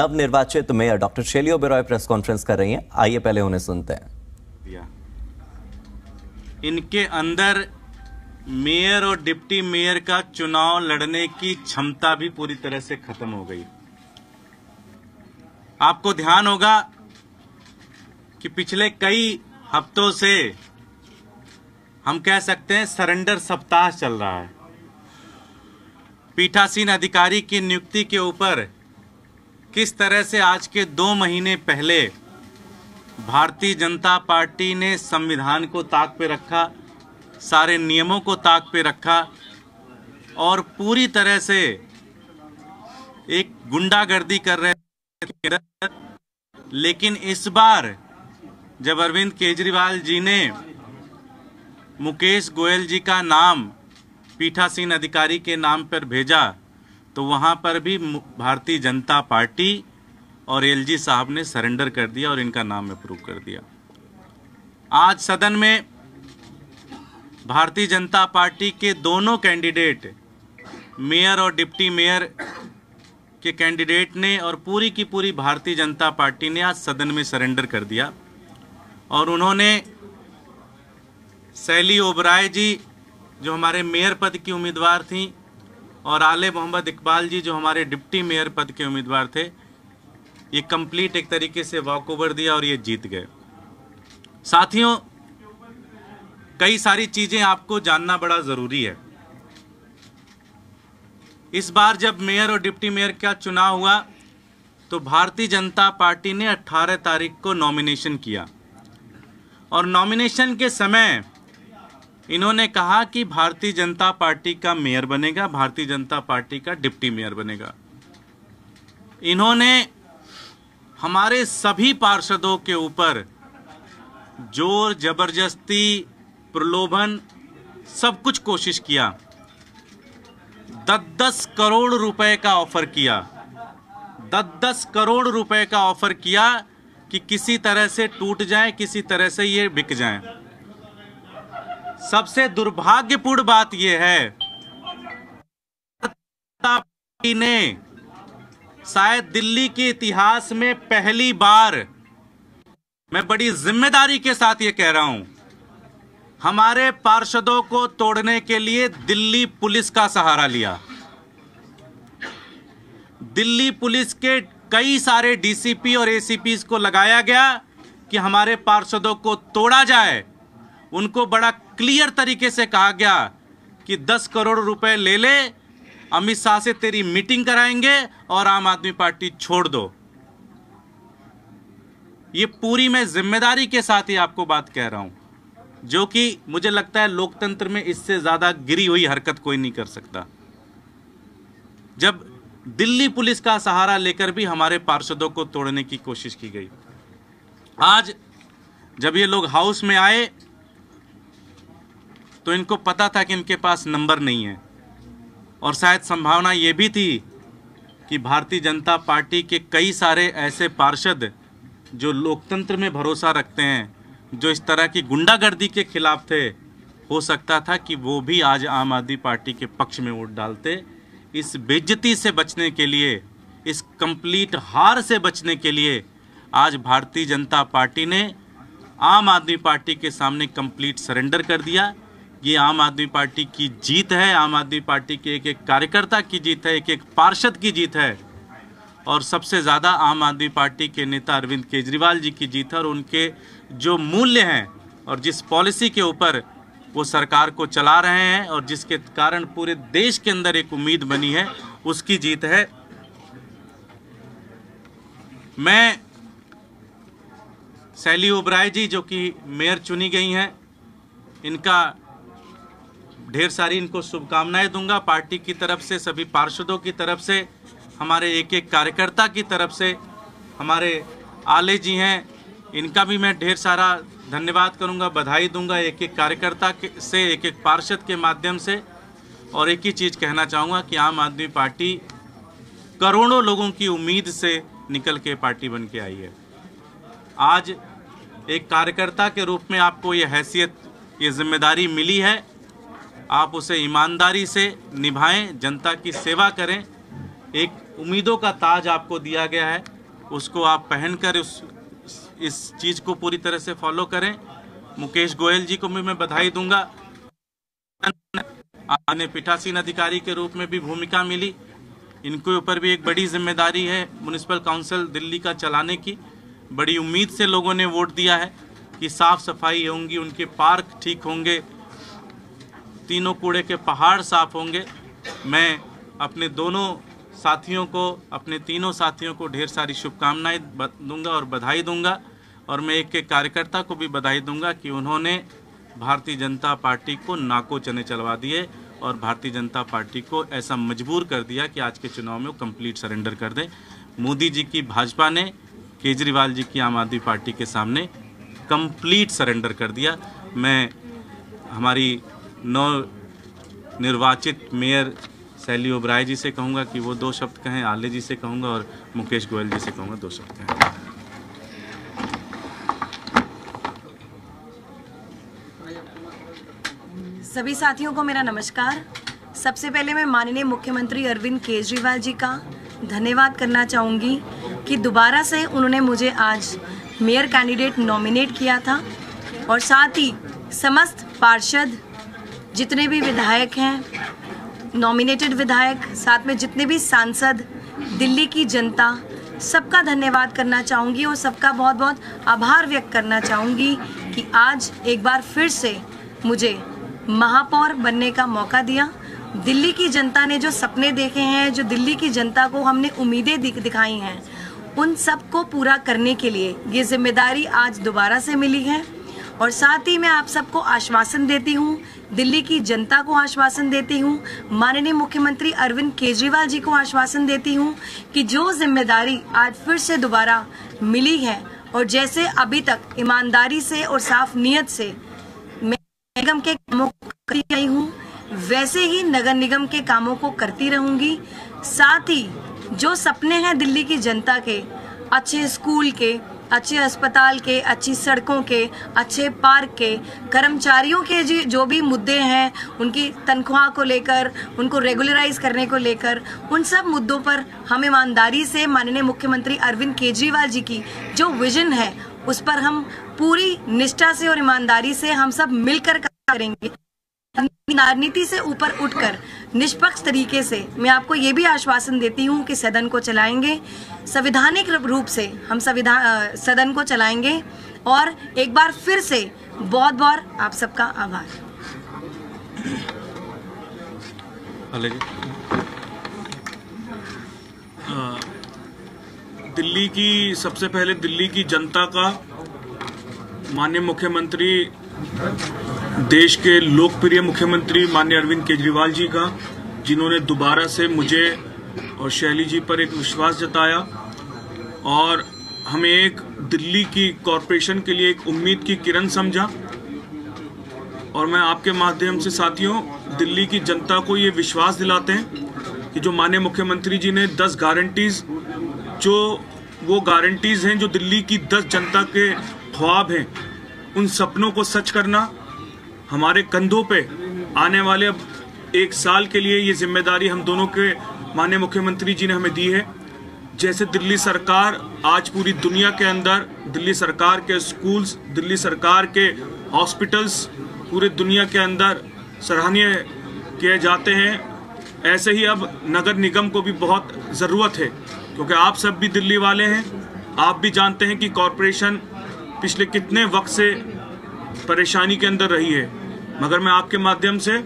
नव निर्वाचित mayor doctor Shelly Oberoi press conference कर रही हैं। आइए पहले उन्हें सुनते हैं। इनके अंदर मेयर और डिप्टी मेयर का चुनाव लड़ने की क्षमता भी पूरी तरह से खत्म हो गई। आपको ध्यान होगा कि पिछले कई हफ्तों से हम कह सकते हैं सरेंडर सप्ताह चल रहा है। पीठासीन अधिकारी की नियुक्ति के ऊपर किस तरह से आज के दो महीने पहले भारतीय जनता पार्टी ने संविधान को ताक पे रखा, सारे नियमों को ताक पे रखा और पूरी तरह से एक गुंडागर्दी कर रहे लेकिन इस बार जब अरविंद केजरीवाल जी ने मुकेश गोयल जी का नाम पीठासीन अधिकारी के नाम पर भेजा तो वहाँ पर भी भारतीय जनता पार्टी और एलजी साहब ने सरेंडर कर दिया और इनका नाम अप्रूव कर दिया। आज सदन में भारतीय जनता पार्टी के दोनों कैंडिडेट, मेयर और डिप्टी मेयर के कैंडिडेट ने और पूरी की पूरी भारतीय जनता पार्टी ने आज सदन में सरेंडर कर दिया। और उन्होंने सैली ओबराय जी, जो हमारे मेयर पद की उम्मीदवार थी और आले मोहम्मद इकबाल जी, जो हमारे डिप्टी मेयर पद के उम्मीदवार थे, ये कंप्लीट एक तरीके से वॉक ओवर दिया और ये जीत गए। साथियों, कई सारी चीज़ें आपको जानना बड़ा ज़रूरी है। इस बार जब मेयर और डिप्टी मेयर का चुनाव हुआ तो भारतीय जनता पार्टी ने 18 तारीख को नॉमिनेशन किया। और नॉमिनेशन के समय इन्होंने कहा कि भारतीय जनता पार्टी का मेयर बनेगा, भारतीय जनता पार्टी का डिप्टी मेयर बनेगा। इन्होंने हमारे सभी पार्षदों के ऊपर ज़ोर, ज़बरदस्ती, प्रलोभन, सब कुछ कोशिश किया। दस दस करोड़ रुपए का ऑफ़र किया। दस दस करोड़ रुपए का ऑफ़र किया कि किसी तरह से टूट जाए, किसी तरह से ये बिक जाए। सबसे दुर्भाग्यपूर्ण बात यह है। ने शायद दिल्ली के इतिहास में पहली बार, मैं बड़ी ज़िम्मेदारी के साथ ये कह रहा हूँ, हमारे पार्षदों को तोड़ने के लिए दिल्ली पुलिस का सहारा लिया। दिल्ली पुलिस के कई सारे डीसीपी और एसीपी को लगाया गया कि हमारे पार्षदों को तोड़ा जाए। उनको बड़ा क्लियर तरीके से कहा गया कि 10 करोड़ रुपए ले ले, अमित शाह से तेरी मीटिंग कराएँगे और आम आदमी पार्टी छोड़ दो। ये पूरी मैं ज़िम्मेदारी के साथ ही आपको बात कह रहा हूँ, जो कि मुझे लगता है लोकतंत्र में इससे ज़्यादा गिरी हुई हरकत कोई नहीं कर सकता। जब दिल्ली पुलिस का सहारा लेकर भी हमारे पार्षदों को तोड़ने की कोशिश की गई, आज जब ये लोग हाउस में आए तो इनको पता था कि इनके पास नंबर नहीं है। और शायद संभावना ये भी थी कि भारतीय जनता पार्टी के कई सारे ऐसे पार्षद जो लोकतंत्र में भरोसा रखते हैं, जो इस तरह की गुंडागर्दी के खिलाफ थे, हो सकता था कि वो भी आज आम आदमी पार्टी के पक्ष में वोट डालते। इस बेज्जती से बचने के लिए, इस कंप्लीट हार से बचने के लिए आज भारतीय जनता पार्टी ने आम आदमी पार्टी के सामने कंप्लीट सरेंडर कर दिया। ये आम आदमी पार्टी की जीत है, आम आदमी पार्टी के एक एक कार्यकर्ता की जीत है एक एक पार्षद की जीत है। और सबसे ज़्यादा आम आदमी पार्टी के नेता अरविंद केजरीवाल जी की जीत है और उनके जो मूल्य हैं और जिस पॉलिसी के ऊपर वो सरकार को चला रहे हैं और जिसके कारण पूरे देश के अंदर एक उम्मीद बनी है, उसकी जीत है। मैं सैली ओबराय जी, जो कि मेयर चुनी गई हैं, इनका ढेर सारी इनको शुभकामनाएँ दूँगा। पार्टी की तरफ़ से, सभी पार्षदों की तरफ़ से, हमारे एक एक कार्यकर्ता की तरफ़ से, हमारे आले जी हैं, इनका भी मैं ढेर सारा धन्यवाद करूँगा, बधाई दूँगा एक एक कार्यकर्ता से एक एक पार्षद के माध्यम से। और एक ही चीज़ कहना चाहूँगा कि आम आदमी पार्टी करोड़ों लोगों की उम्मीद से निकल के पार्टी बन के आई है। आज एक कार्यकर्ता के रूप में आपको ये हैसियत, ये ज़िम्मेदारी मिली है। आप उसे ईमानदारी से निभाएँ, जनता की सेवा करें। एक उम्मीदों का ताज आपको दिया गया है, उसको आप पहनकर उस, इस चीज़ को पूरी तरह से फॉलो करें। मुकेश गोयल जी को भी मैं बधाई दूँगा। आने पीठासीन अधिकारी के रूप में भी भूमिका मिली। इनके ऊपर भी एक बड़ी ज़िम्मेदारी है म्यूनिसिपल काउंसिल दिल्ली का चलाने की। बड़ी उम्मीद से लोगों ने वोट दिया है कि साफ़ सफ़ाई होंगी, उनके पार्क ठीक होंगे। तीनों कूड़े के पहाड़ साफ़ होंगे। मैं अपने दोनों साथियों को, अपने तीनों साथियों को ढेर सारी शुभकामनाएँ दूँगा और बधाई दूँगा। और मैं एक एक कार्यकर्ता को भी बधाई दूँगा कि उन्होंने भारतीय जनता पार्टी को नाको चने चलवा दिए और भारतीय जनता पार्टी को ऐसा मजबूर कर दिया कि आज के चुनाव में वो कंप्लीट सरेंडर कर दें। मोदी जी की भाजपा ने केजरीवाल जी की आम आदमी पार्टी के सामने कंप्लीट सरेंडर कर दिया। मैं हमारी नव निर्वाचित मेयर सैली ओबराय जी से कहूँगा कि वो दो शब्द कहें, आले जी से कहूँगा और मुकेश गोयल जी से कहूँगा दो शब्द कहें। सभी साथियों को मेरा नमस्कार। सबसे पहले मैं माननीय मुख्यमंत्री अरविंद केजरीवाल जी का धन्यवाद करना चाहूँगी कि दोबारा से उन्होंने मुझे आज मेयर कैंडिडेट नॉमिनेट किया था और साथ ही समस्त पार्षद जितने भी विधायक हैं नॉमिनेटेड विधायक, साथ में जितने भी सांसद, दिल्ली की जनता, सबका धन्यवाद करना चाहूँगी और सबका बहुत बहुत आभार व्यक्त करना चाहूँगी कि आज एक बार फिर से मुझे महापौर बनने का मौका दिया। दिल्ली की जनता ने जो सपने देखे हैं, जो दिल्ली की जनता को हमने उम्मीदें दिखाई हैं, उन सबको पूरा करने के लिए ये ज़िम्मेदारी आज दोबारा से मिली है। और साथ ही मैं आप सबको आश्वासन देती हूँ, दिल्ली की जनता को आश्वासन देती हूँ, माननीय मुख्यमंत्री अरविंद केजरीवाल जी को आश्वासन देती हूँ कि जो ज़िम्मेदारी आज फिर से दोबारा मिली है और जैसे अभी तक ईमानदारी से और साफ़ नीयत से मैं निगम के कामों को करती आई हूँ, वैसे ही नगर निगम के कामों को करती रहूँगी। साथ ही जो सपने हैं दिल्ली की जनता के, अच्छे स्कूल के अच्छे अस्पताल के, अच्छी सड़कों के, अच्छे पार्क के, कर्मचारियों के जी, जो भी मुद्दे हैं, उनकी तनख्वाह को लेकर, उनको रेगुलराइज करने को लेकर, उन सब मुद्दों पर हम ईमानदारी से माननीय मुख्यमंत्री अरविंद केजरीवाल जी की जो विजन है, उस पर हम पूरी निष्ठा से और ईमानदारी से हम सब मिलकर करेंगे। राजनीति से ऊपर उठकर निष्पक्ष तरीके से मैं आपको ये भी आश्वासन देती हूँ कि सदन को चलाएँगे। संविधानिक रूप से हम संविधान सदन को चलाएँगे और एक बार फिर से बहुत बहुत आप सबका आभार। दिल्ली की, सबसे पहले दिल्ली की जनता का माननीय मुख्यमंत्री देश के लोकप्रिय मुख्यमंत्री माननीय अरविंद केजरीवाल जी का, जिन्होंने दोबारा से मुझे और शैली जी पर एक विश्वास जताया और हमें एक दिल्ली की कॉरपोरेशन के लिए एक उम्मीद की किरण समझा। और मैं आपके माध्यम से साथियों, दिल्ली की जनता को ये विश्वास दिलाते हैं कि जो माननीय मुख्यमंत्री जी ने 10 गारंटीज जो वो गारंटीज हैं, जो दिल्ली की 10 जनता के ख्वाब हैं, उन सपनों को सच करना हमारे कंधों पे आने वाले अब एक साल के लिए ये ज़िम्मेदारी हम दोनों के माननीय मुख्यमंत्री जी ने हमें दी है। जैसे दिल्ली सरकार आज पूरी दुनिया के अंदर, दिल्ली सरकार के स्कूल्स, दिल्ली सरकार के हॉस्पिटल्स पूरे दुनिया के अंदर सराहनीय किए जाते हैं। ऐसे ही अब नगर निगम को भी बहुत ज़रूरत है, क्योंकि आप सब भी दिल्ली वाले हैं। आप भी जानते हैं कि कॉरपोरेशन पिछले कितने वक्त से परेशानी के अंदर रही है। मगर मैं आपके माध्यम से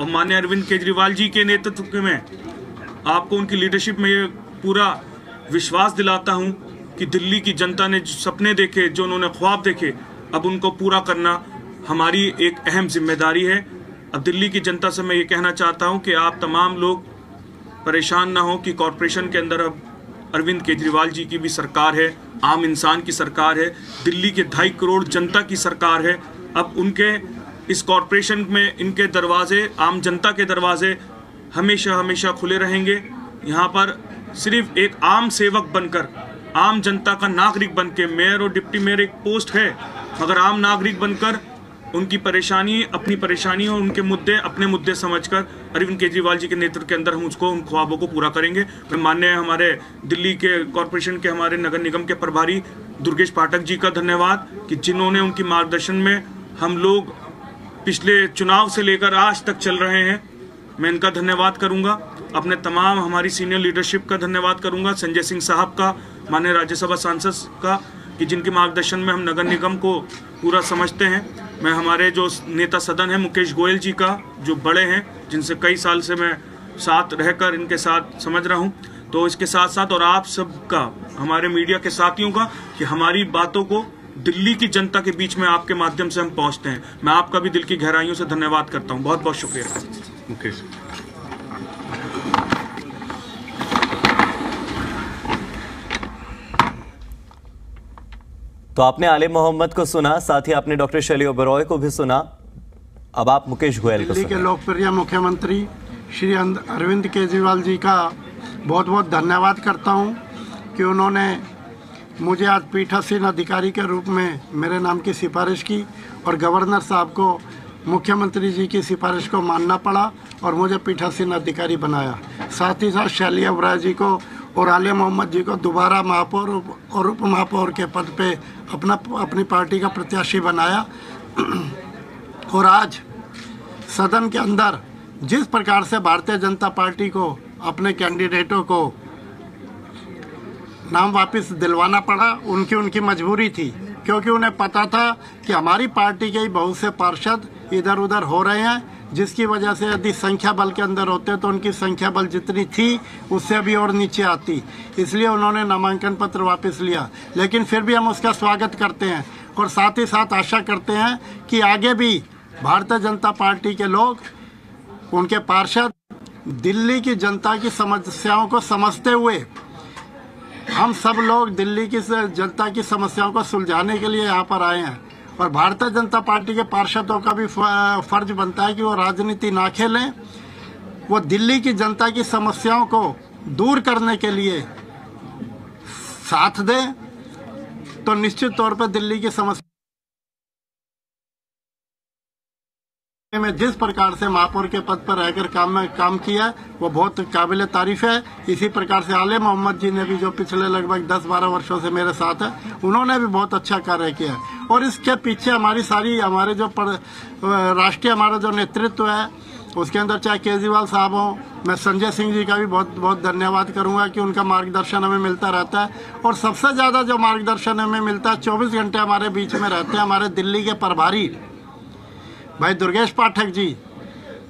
और मान्य अरविंद केजरीवाल जी के नेतृत्व में आपको उनकी लीडरशिप में ये पूरा विश्वास दिलाता हूँ कि दिल्ली की जनता ने जो सपने देखे, जो उन्होंने ख्वाब देखे, अब उनको पूरा करना हमारी एक अहम ज़िम्मेदारी है। अब दिल्ली की जनता से मैं ये कहना चाहता हूँ कि आप तमाम लोग परेशान ना हो कि कॉरपोरेशन के अंदर अब अरविंद केजरीवाल जी की भी सरकार है, आम इंसान की सरकार है, दिल्ली के ढाई करोड़ जनता की सरकार है। अब उनके इस कॉरपोरेशन में इनके दरवाजे, आम जनता के दरवाजे हमेशा हमेशा खुले रहेंगे। यहाँ पर सिर्फ़ एक आम सेवक बनकर, आम जनता का नागरिक बन के मेयर और डिप्टी मेयर एक पोस्ट है। मगर आम नागरिक बनकर उनकी परेशानी, अपनी परेशानी और उनके मुद्दे, अपने मुद्दे समझकर अरविंद केजरीवाल जी के नेतृत्व के अंदर हम उसको, उन ख्वाबों को पूरा करेंगे। मान्य हमारे दिल्ली के कॉरपोरेशन के हमारे नगर निगम के प्रभारी दुर्गेश पाठक जी का धन्यवाद कि जिन्होंने उनकी मार्गदर्शन में हम लोग पिछले चुनाव से लेकर आज तक चल रहे हैं। मैं इनका धन्यवाद करूँगा। अपने तमाम हमारी सीनियर लीडरशिप का धन्यवाद करूँगा। संजय सिंह साहब का मान्य राज्यसभा सांसद का, कि जिनके मार्गदर्शन में हम नगर निगम को पूरा समझते हैं। मैं हमारे जो नेता सदन है, मुकेश गोयल जी का, जो बड़े हैं, जिनसे कई साल से मैं साथ रहकर इनके साथ समझ रहा हूँ। तो इसके साथ साथ और आप सबका, हमारे मीडिया के साथियों का, कि हमारी बातों को दिल्ली की जनता के बीच में आपके माध्यम से हम पहुँचते हैं। मैं आपका भी दिल की गहराइयों से धन्यवाद करता हूँ। बहुत बहुत शुक्रिया। मुकेश। तो आपने आले मोहम्मद को सुना साथ ही आपने डॉक्टर शैली ओबरॉय को भी सुना। अब आप मुकेश गोयल दिल्ली के लोकप्रिय मुख्यमंत्री श्री अरविंद केजरीवाल जी का बहुत बहुत धन्यवाद करता हूँ कि उन्होंने मुझे आज पीठासीन अधिकारी के रूप में मेरे नाम की सिफारिश की और गवर्नर साहब को, मुख्यमंत्री जी की सिफारिश को मानना पड़ा और मुझे पीठासीन अधिकारी बनाया। साथ ही साथ शैली अबराय जी को और आलिया मोहम्मद जी को दोबारा महापौर और उप महापौर के पद पे अपना, अपनी पार्टी का प्रत्याशी बनाया। और आज सदन के अंदर जिस प्रकार से भारतीय जनता पार्टी को, अपने कैंडिडेटों को नाम वापस दिलवाना पड़ा, उनकी उनकी मजबूरी थी, क्योंकि उन्हें पता था कि हमारी पार्टी के ही बहुत से पार्षद इधर उधर हो रहे हैं, जिसकी वजह से यदि संख्या बल के अंदर होते तो उनकी संख्या बल जितनी थी, उससे भी और नीचे आती। इसलिए उन्होंने नामांकन पत्र वापस लिया। लेकिन फिर भी हम उसका स्वागत करते हैं, और साथ ही साथ आशा करते हैं कि आगे भी भारतीय जनता पार्टी के लोग, उनके पार्षद, दिल्ली की जनता की समस्याओं को समझते हुए हम सब लोग दिल्ली की जनता की समस्याओं को सुलझाने के लिए यहाँ पर आए हैं। और भारतीय जनता पार्टी के पार्षदों का भी फ़र्ज़ बनता है कि वो राजनीति ना खेलें। वो दिल्ली की जनता की समस्याओं को दूर करने के लिए साथ दें। तो निश्चित तौर पर दिल्ली की समस्या में जिस प्रकार से महापौर के पद पर रहकर काम में काम किया, वो बहुत काबिल तारीफ़ है। इसी प्रकार से आले मोहम्मद जी ने भी जो पिछले लगभग 10-12 वर्षों से मेरे साथ है, उन्होंने भी बहुत अच्छा कार्य किया और इसके पीछे हमारी सारी, हमारे जो राष्ट्रीय हमारा जो नेतृत्व है, उसके अंदर चाहे केजरीवाल साहब हो, मैं संजय सिंह जी का भी बहुत बहुत धन्यवाद करूँगा कि उनका मार्गदर्शन हमें मिलता रहता है। और सबसे ज़्यादा जो मार्गदर्शन हमें मिलता है, चौबीस घंटे हमारे बीच में रहते हैं, हमारे दिल्ली के प्रभारी। भाई दुर्गेश पाठक जी,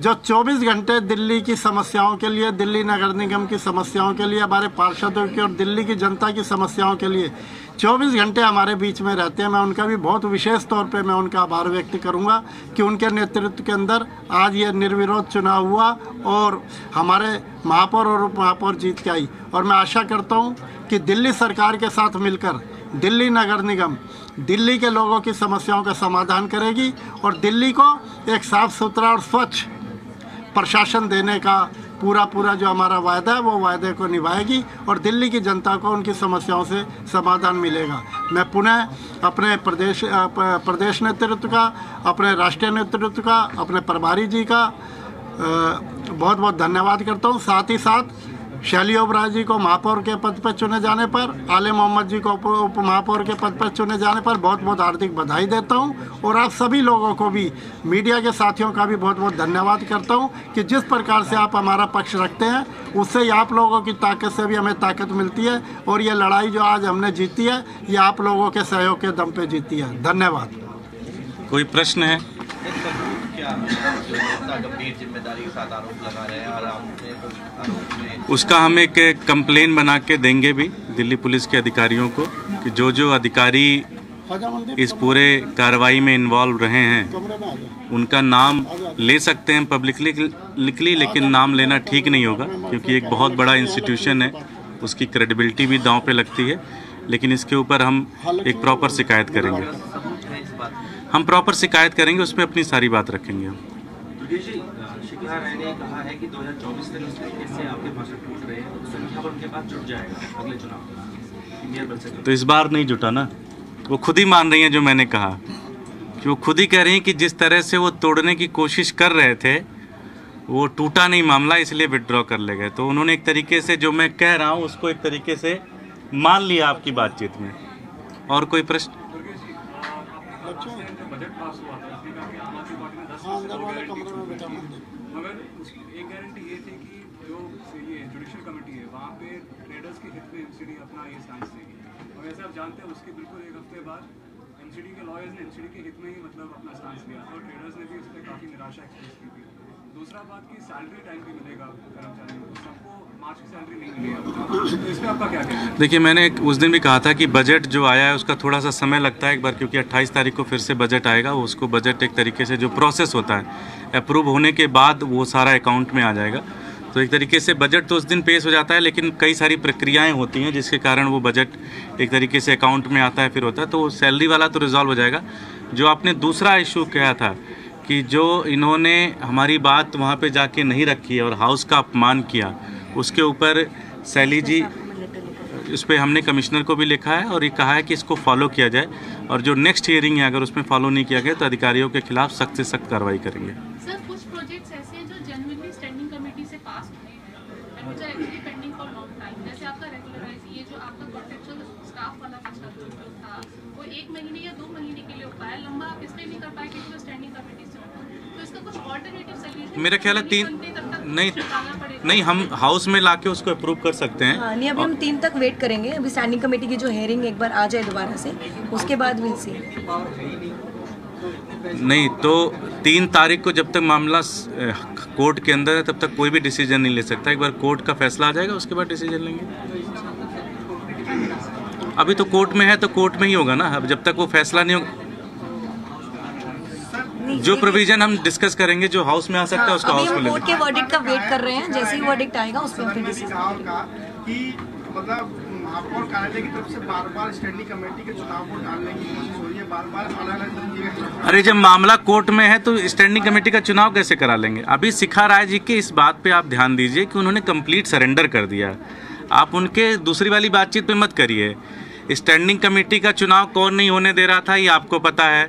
जो 24 घंटे दिल्ली की समस्याओं के लिए, दिल्ली नगर निगम की समस्याओं के लिए, हमारे पार्षदों की और दिल्ली की जनता की समस्याओं के लिए 24 घंटे हमारे बीच में रहते हैं, मैं उनका भी बहुत विशेष तौर पे मैं उनका आभार व्यक्त करूँगा कि उनके नेतृत्व के अंदर आज ये निर्विरोध चुनाव हुआ और हमारे महापौर और उप महापौर जीत के आई। और मैं आशा करता हूँ कि दिल्ली सरकार के साथ मिलकर दिल्ली नगर निगम दिल्ली के लोगों की समस्याओं का समाधान करेगी और दिल्ली को एक साफ़ सुथरा और स्वच्छ प्रशासन देने का पूरा पूरा जो हमारा वायदा है, वो वायदे को निभाएगी और दिल्ली की जनता को उनकी समस्याओं से समाधान मिलेगा। मैं पुनः अपने प्रदेश प्रदेश नेतृत्व का, अपने राष्ट्रीय नेतृत्व का, अपने प्रभारी जी का बहुत बहुत धन्यवाद करता हूँ। साथ ही साथ शैली ओबराय जी को महापौर के पद पर चुने जाने पर, आले मोहम्मद जी को उप महापौर के पद पर चुने जाने पर बहुत बहुत हार्दिक बधाई देता हूँ और आप सभी लोगों को भी, मीडिया के साथियों का भी बहुत बहुत धन्यवाद करता हूँ कि जिस प्रकार से आप हमारा पक्ष रखते हैं, उससे ही आप लोगों की ताकत से भी हमें ताकत मिलती है और ये लड़ाई जो आज हमने जीती है, ये आप लोगों के सहयोग के दम पे जीती है। धन्यवाद। कोई प्रश्न है? उसका हम एक कंप्लेन बना के देंगे भी दिल्ली पुलिस के अधिकारियों को कि जो जो अधिकारी इस पूरे कार्रवाई में इन्वॉल्व रहे हैं, उनका नाम ले सकते हैं पब्लिकली लिखली लेकिन नाम लेना ठीक नहीं होगा, क्योंकि एक बहुत बड़ा इंस्टीट्यूशन है, उसकी क्रेडिबिलिटी भी दांव पे लगती है, लेकिन इसके ऊपर हम एक प्रॉपर शिकायत करेंगे। हम प्रॉपर शिकायत करेंगे उसमें अपनी सारी बात रखेंगे हम। दुर्गेश जी शिखला राय ने कहा है कि 2024 तक इस तरीके से आपके भाषण टूट रहे हैं तो संख्या बल के बाद जुट जाएगा अगले चुनाव में मेयर बन सके। तो इस बार नहीं जुटा ना? वो खुद ही मान रही हैं जो मैंने कहा। कि वो खुद ही कह रही हैं कि जिस तरह से वो तोड़ने की कोशिश कर रहे थे वो टूटा नहीं मामला इसलिए विड्रॉ कर ले गए। तो उन्होंने एक तरीके से जो मैं कह रहा हूँ उसको एक तरीके से मान लिया आपकी बातचीत में। और कोई प्रश्न? मगर उसकी एक गारंटी ये थी कि जो ये जुडिशल कमेटी है वहाँ पे ट्रेडर्स के हित में एमसीडी अपना ये स्टांस देगी। और वैसे आप जानते हैं उसके बिल्कुल एक हफ़्ते बाद एमसीडी के लॉयर्स ने एमसीडी के हित में ही मतलब अपना स्टांस लिया और ट्रेडर्स ने भी उस पर काफ़ी निराशा एक्सप्रेस की थी। दूसरा बात कि सैलरी टाइम पे मिलेगा कर्मचारियों को। सबको मार्च की सैलरी नहीं तो इसमें आपका क्या कहना है? देखिए, मैंने उस दिन भी कहा था कि बजट जो आया है, उसका थोड़ा सा समय लगता है एक बार, क्योंकि 28 तारीख को फिर से बजट आएगा। उसको बजट एक तरीके से जो प्रोसेस होता है अप्रूव होने के बाद वो सारा अकाउंट में आ जाएगा। तो एक तरीके से बजट तो उस दिन पेश हो जाता है, लेकिन कई सारी प्रक्रियाएँ होती हैं जिसके कारण वो बजट एक तरीके से अकाउंट में आता है, फिर होता है। तो सैलरी वाला तो रिजॉल्व हो जाएगा। जो आपने दूसरा इशू कहा था कि जो इन्होंने हमारी बात वहाँ पे जाके नहीं रखी और हाउस का अपमान किया, उसके ऊपर सैली जी इस पर हमने कमिश्नर को भी लिखा है और ये कहा है कि इसको फॉलो किया जाए और जो नेक्स्ट हियरिंग है, अगर उसमें फॉलो नहीं किया गया तो अधिकारियों के खिलाफ सख्त से सख्त कार्रवाई करेंगे सर कुछ प्रोजेक्ट्स ऐसे हैं जो जनरली स्टैंडिंग कमेटी से पास हुए हैं and which are actually pending for long time जैसे आपका रेगुलराइज ये जो आपका कॉन्ट्रेक्चुअल स्टाफ वाला पिछला जो था वो एक महीने या दो महीने के लिए हो पाया लंबा आप इसलिए नहीं कर पाए क्योंकि वो स्टैंडिंग कमेटी से होता तो इसका कुछ ऑल्टरनेटिव सोल्यूशन मेरा ख्याल है तीन नहीं नहीं हम हाउस में लाके उसको अप्रूव कर सकते हैं। हाँ नहीं अभी हम तीन तक वेट करेंगे। अभी स्टैंडिंग कमेटी की जो हेयरिंग एक बार आ जाए दोबारा से उसके बाद विल सी नहीं तो तीन तारीख को जब तक मामला कोर्ट के अंदर है तब तक कोई भी डिसीज़न नहीं ले सकता। एक बार कोर्ट का फैसला आ जाएगा उसके बाद डिसीज़न लेंगे। अभी तो कोर्ट में है तो कोर्ट में ही होगा ना। अब जब तक वो फैसला नहीं होगा जो प्रोविज़न हम डिस्कस करेंगे जो हाउस में आ सकता है उसका हाउस में हम कोर्ट के वर्डिक्ट का वेट कर रहे हैं जैसे ही वर्डिक्ट आएगा उस पर फिर डिसीज़न चुनाव का कि मतलब महापौर कार्यालय की तरफ़ से बार बार स्टैंडिंग कमेटी के चुनाव को टालने की कोशिश हो रही है बार बार अलग अलग अरे जब मामला कोर्ट में है तो स्टैंडिंग कमेटी का चुनाव कैसे करा लेंगे? अभी शिखा राय जी के इस बात पे आप ध्यान दीजिए कि उन्होंने कंप्लीट सरेंडर कर दिया। आप उनके दूसरी वाली बातचीत पे मत करिए। स्टैंडिंग कमेटी का चुनाव कौन नहीं होने दे रहा था ये आपको पता है।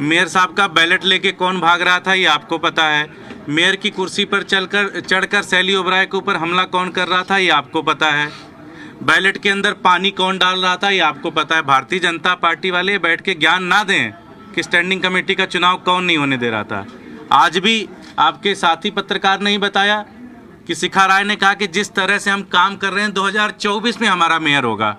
मेयर साहब का बैलेट लेके कौन भाग रहा था, ये आपको पता है। मेयर की कुर्सी पर चलकर, चढ़कर सैली ओबराय के ऊपर हमला कौन कर रहा था, ये आपको पता है। बैलेट के अंदर पानी कौन डाल रहा था, ये आपको पता है। भारतीय जनता पार्टी वाले बैठ के ज्ञान ना दें कि स्टैंडिंग कमेटी का चुनाव कौन नहीं होने दे रहा था। आज भी आपके साथी पत्रकार ने ही बताया कि शिखा राय ने कहा कि जिस तरह से हम काम कर रहे हैं 2024 में हमारा मेयर होगा।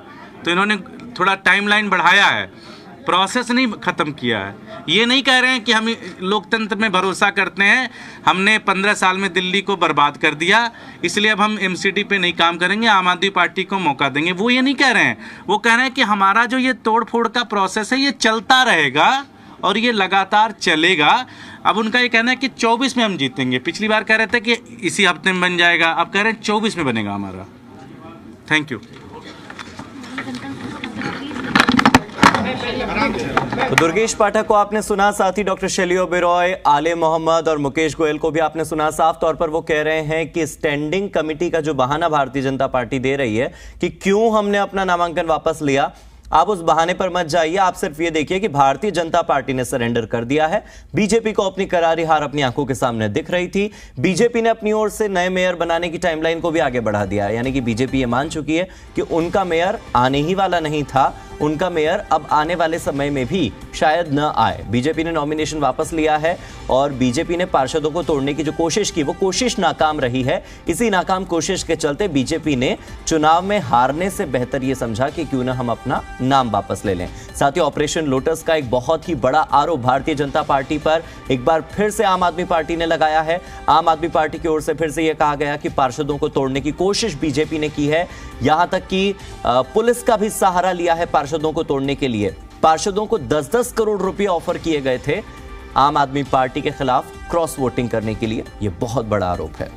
तो इन्होंने थोड़ा टाइमलाइन बढ़ाया है। प्रोसेस नहीं खत्म किया है। ये नहीं कह रहे हैं कि हम लोकतंत्र में भरोसा करते हैं। हमने पंद्रह साल में दिल्ली को बर्बाद कर दिया। इसलिए अब हम एमसीडी पे नहीं काम करेंगे, आम आदमी पार्टी को मौका देंगे। वो ये नहीं कह रहे हैं। वो कह रहे हैं कि हमारा जो ये तोड़ फोड़ का प्रोसेस है, ये चलता रहेगा और ये लगातार चलेगा। अब उनका ये कहना है कि 24 में हम जीतेंगे। पिछली बार कह रहे थे कि इसी हफ़्ते में बन जाएगा। अब कह रहे हैं 24 में बनेगा हमारा। थैंक यू तो दुर्गेश पाठक को आपने सुना, साथ ही डॉक्टर शैली ओबेरॉय आले मोहम्मद और मुकेश गोयल को भी आपने सुना। साफ़ तौर पर वो कह रहे हैं कि स्टैंडिंग कमेटी का जो बहाना भारतीय जनता पार्टी दे रही है कि क्यों हमने अपना नामांकन वापस लिया। आप उस बहाने पर मत जाइए, आप सिर्फ़ ये देखिए कि भारतीय जनता पार्टी ने सरेंडर कर दिया है। बीजेपी को अपनी करारी हार अपनी आँखों के सामने दिख रही थी। बीजेपी ने अपनी ओर से नए मेयर बनाने की टाइमलाइन को भी आगे बढ़ा दिया है। यानी कि बीजेपी ये मान चुकी है कि उनका मेयर आने ही वाला नहीं था। उनका मेयर अब आने वाले समय में भी शायद न आए। बीजेपी ने नॉमिनेशन वापस लिया है और बीजेपी ने पार्षदों को तोड़ने की जो कोशिश की, वो कोशिश नाकाम रही है। इसी नाकाम कोशिश के चलते बीजेपी ने चुनाव में हारने से बेहतर ये समझा कि क्यों ना हम अपना नाम वापस ले लें। साथ ही ऑपरेशन लोटस का एक बहुत ही बड़ा आरोप भारतीय जनता पार्टी पर एक बार फिर से आम आदमी पार्टी ने लगाया है। आम आदमी पार्टी की ओर से फिर से यह कहा गया कि पार्षदों को तोड़ने की कोशिश बीजेपी ने की है। यहाँ तक कि पुलिस का भी सहारा लिया है पार्षदों को तोड़ने के लिए। पार्षदों को 10-10 करोड़ रुपए ऑफ़र किए गए थे। आम आदमी पार्टी के खिलाफ क्रॉस वोटिंग करने के लिए यह बहुत बड़ा आरोप है।